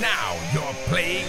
Now you're playing